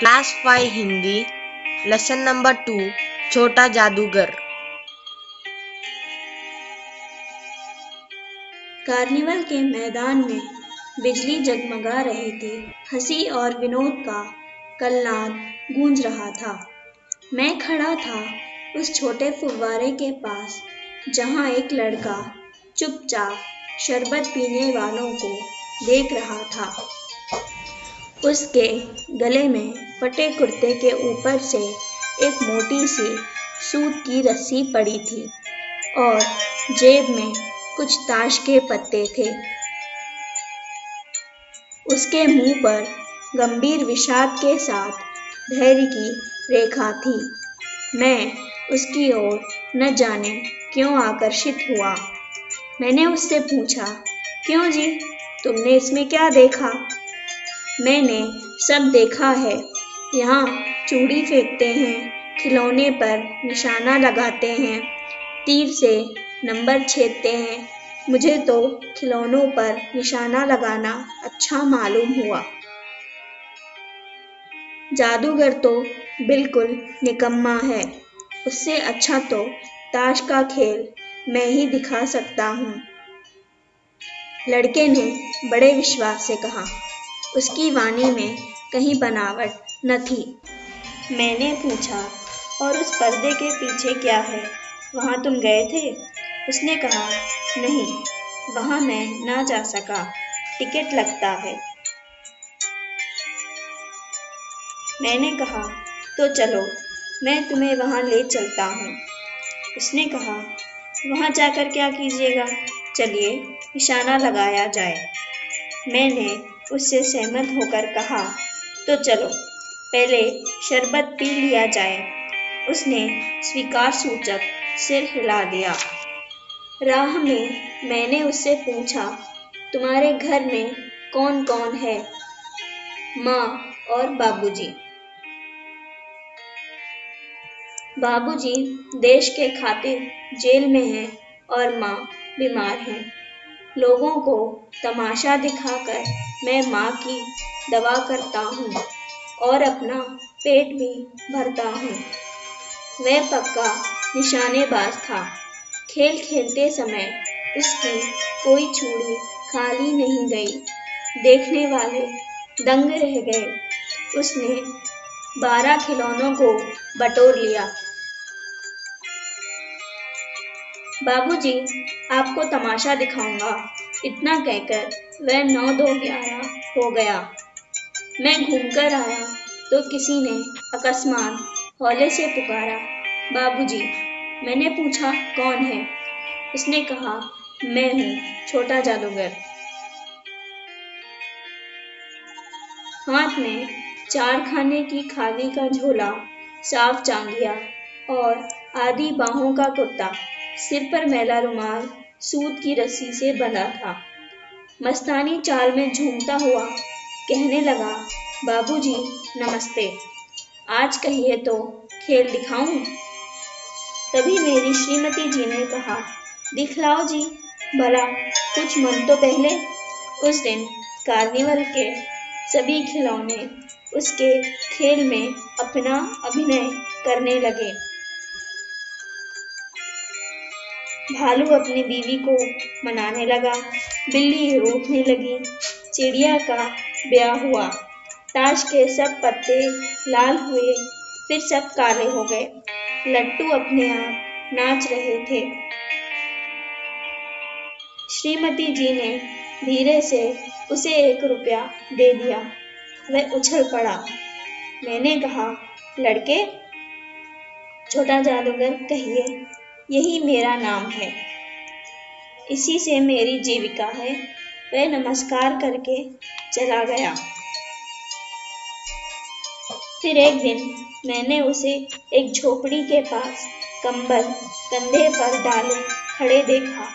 Class five Hindi lesson number two Chhota Jadugar carnival के मैदान में बिजली जगमगा रही थी। हँसी और विनोद का कलनाद गूंज रहा था। मैं खड़ा था उस छोटे फुव्वारे के पास, जहाँ एक लड़का चुपचाप शरबत पीने वालों को देख रहा था। उसके गले में फटे कुर्ते के ऊपर से एक मोटी सी सूत की रस्सी पड़ी थी और जेब में कुछ ताश के पत्ते थे। उसके मुँह पर गंभीर विषाद के साथ धैर्य की रेखा थी। मैं उसकी ओर न जाने क्यों आकर्षित हुआ? मैंने उससे पूछा, क्यों जी? तुमने इसमें क्या देखा? मैंने सब देखा है। यहाँ चूड़ी फेंकते हैं, खिलौने पर निशाना लगाते हैं, तीर से नंबर छेदते हैं। मुझे तो खिलौनों पर निशाना लगाना अच्छा मालूम हुआ। जादूगर तो बिल्कुल निकम्मा है। उससे अच्छा तो ताश का खेल मैं ही दिखा सकता हूँ। लड़के ने बड़े विश्वास से कहा। उसकी वाणी में कहीं बनावट न थी। मैंने पूछा, और उस पर्दे के पीछे क्या है? वहाँ तुम गए थे? उसने कहा, नहीं, वहाँ मैं ना जा सका। टिकट लगता है। मैंने कहा तो चलो, मैं तुम्हें वहाँ ले चलता हूँ। उसने कहा, वहाँ जाकर क्या कीजिएगा? चलिए, निशाना लगाया जाए। मैंने उससे सहमत होकर कहा तो चलो, पहले शरबत पी लिया जाए। उसने स्वीकार सूचक सिर हिला दिया। राह में मैंने उससे पूछा, तुम्हारे घर में कौन कौन है? माँ और बाबूजी। बाबूजी देश के खातिर जेल में हैं और माँ बीमार हैं। लोगों को तमाशा दिखाकर मैं माँ की दवा करता हूँ और अपना पेट भी भरता हूँ। वह पक्का निशानेबाज था। खेल खेलते समय उसकी कोई चूड़ी खाली नहीं गई। देखने वाले दंग रह गए। उसने बारह खिलौनों को बटोर लिया। बाबूजी आपको तमाशा दिखाऊँगा। इतना कहकर वह नौ दो ग्यारह हो गया। मैं घूमकर आया तो किसी ने अकस्मात हौले से पुकारा बाबूजी। मैंने पूछा, कौन है? उसने कहा, मैं हूँ छोटा जादूगर। हाथ में चार खाने की खाली का झोला, साफ़ चांगिया और आधी बाहों का कुर्ता सिर पर मैला रुमाल, सूत की रस्सी से बंधा था। मस्तानी चाल में झूमता हुआ कहने लगा, बाबूजी, नमस्ते। आज कहिए तो खेल दिखाऊँ? तभी मेरी श्रीमती जी ने कहा, दिखलाओ जी। भला कुछ मन तो पहले। उस दिन कार्निवल के सभी खिलौने उसके खेल में अपना अभिनय करने लगे। भालू अपनी बीवी को मनाने लगा। बिल्ली रोकने लगी। चिड़िया का ब्याह हुआ। ताश के सब पत्ते लाल हुए, फिर सब काले हो गए। लट्टू अपने आप नाच रहे थे। श्रीमती जी ने धीरे से उसे एक रुपया दे दिया। वह उछल पड़ा। मैंने कहा, लड़के, छोटा जादूगर कहिए। यही मेरा नाम है। इसी से मेरी जीविका है। वह नमस्कार करके चला गया। फिर एक दिन मैंने उसे एक झोपड़ी के पास कंबल, कंधे पर डाले, खड़े देखा।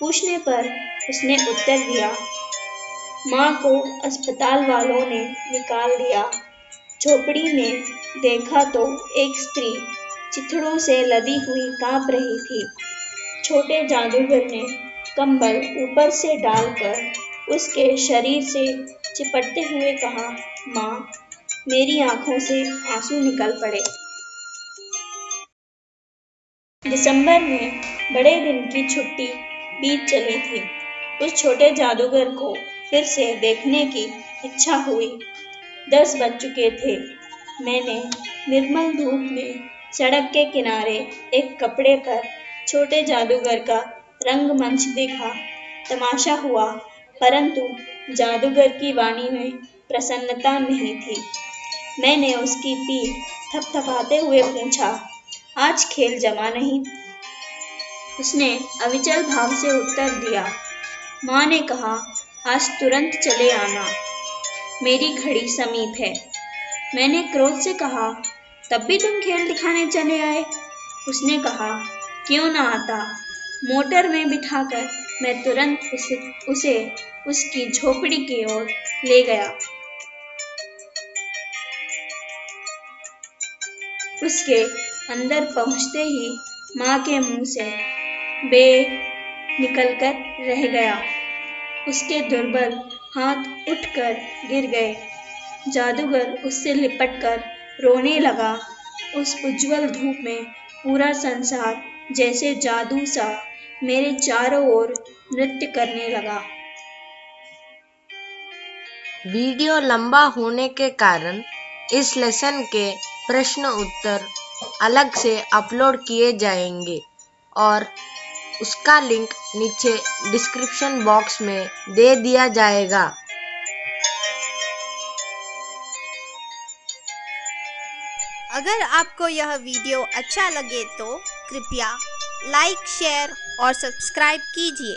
पूछने पर उसने उत्तर दिया, माँ को अस्पताल वालों ने निकाल दिया। झोपड़ी में देखा तो एक स्त्री चिथड़ों से लदी हुई काँप रही थी। छोटे जादूगर ने कंबल ऊपर से डालकर उसके शरीर से चिपटते हुए कहा, माँ, मेरी आँखों से आँसू निकल पड़े। दिसंबर में बड़े दिन की छुट्टी बीत चली थी। उस छोटे जादूगर को फिर से देखने की इच्छा हुई। दस बज चुके थे। मैंने निर्मल धूप में सड़क के किनारे एक कपड़े पर छोटे जादूगर का रंगमंच देखा। तमाशा हुआ, परंतु जादूगर की वाणी में प्रसन्नता नहीं थी। मैंने उसकी पीठ थपथपाते हुए पूछा, आज खेल जमा नहीं? उसने अविचल भाव से उत्तर दिया, माँ ने कहा, आज तुरंत चले आना। मेरी घड़ी समीप है। मैंने क्रोध से कहा तब भी तुम खेल दिखाने चले आए। उसने कहा, क्यों ना आता? मोटर में बिठाकर मैं तुरंत उसे उसे, उसकी झोपड़ी की ओर ले गया। उसके अंदर पहुँचते ही माँ के मुँह से बे निकलकर रह गया। उसके दुर्बल हाथ उठकर गिर गए। जादूगर उससे लिपटकर रोने लगा। उस उज्जवल धूप में पूरा संसार जैसे जादू सा मेरे चारों ओर नृत्य करने लगा। वीडियो लंबा होने के कारण इस लेसन के प्रश्न उत्तर अलग से अपलोड किए जाएँगे और उसका लिंक नीचे डिस्क्रिप्शन बॉक्स में दे दिया जाएगा। अगर आपको यह वीडियो अच्छा लगे तो कृपया लाइक शेयर और सब्सक्राइब कीजिए।